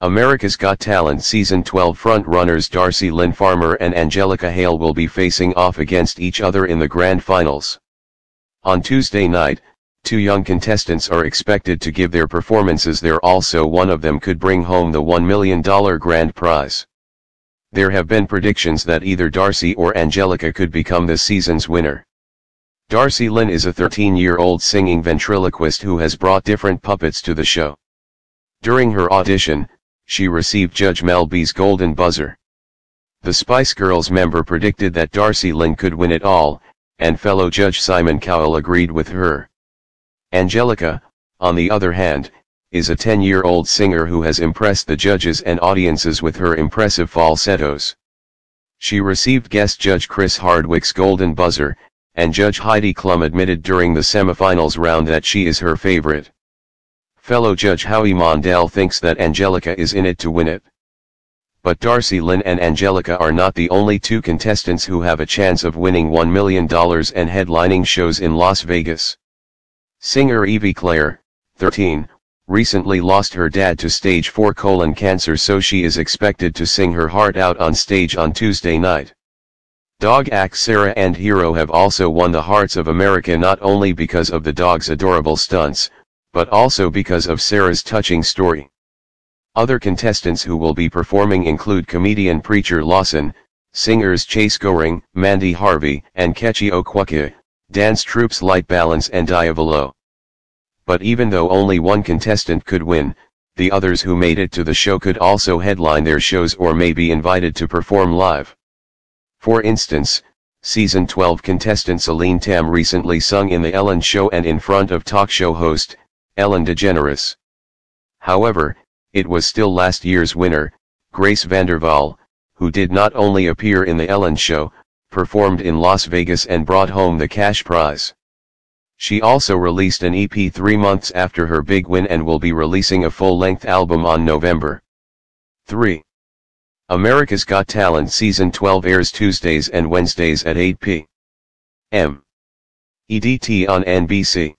America's Got Talent Season 12 front-runners Darci Lynne Farmer and Angelica Hale will be facing off against each other in the grand finals. On Tuesday night, two young contestants are expected to give their performances there also one of them could bring home the $1 million grand prize. There have been predictions that either Darci or Angelica could become this season's winner. Darci Lynne is a 13-year-old singing ventriloquist who has brought different puppets to the show. During her audition, she received Judge Mel B's golden buzzer. The Spice Girls member predicted that Darci Lynne could win it all, and fellow Judge Simon Cowell agreed with her. Angelica, on the other hand, is a 10-year-old singer who has impressed the judges and audiences with her impressive falsettos. She received guest judge Chris Hardwick's golden buzzer, and Judge Heidi Klum admitted during the semifinals round that she is her favorite. Fellow Judge Howie Mandel thinks that Angelica is in it to win it. But Darci Lynne and Angelica are not the only two contestants who have a chance of winning $1 million and headlining shows in Las Vegas. Singer Evie Clair, 13, recently lost her dad to stage 4 colon cancer so she is expected to sing her heart out on stage on Tuesday night. Dog acts Sarah and Hero have also won the hearts of America not only because of the dog's adorable stunts, but also because of Sarah's touching story. Other contestants who will be performing include comedian Preacher Lawson, singers Chase Goehring, Mandy Harvey, and Kechi Okwuka, dance troupes Light Balance and Diavolo. But even though only one contestant could win, the others who made it to the show could also headline their shows or may be invited to perform live. For instance, Season 12 contestant Celine Tam recently sung in The Ellen Show and in front of talk show host, Ellen DeGeneres. However, it was still last year's winner, Grace VanderWaal, who did not only appear in The Ellen Show, performed in Las Vegas and brought home the cash prize. She also released an EP three months after her big win and will be releasing a full-length album on November 3. America's Got Talent Season 12 airs Tuesdays and Wednesdays at 8 p.m. EDT on NBC.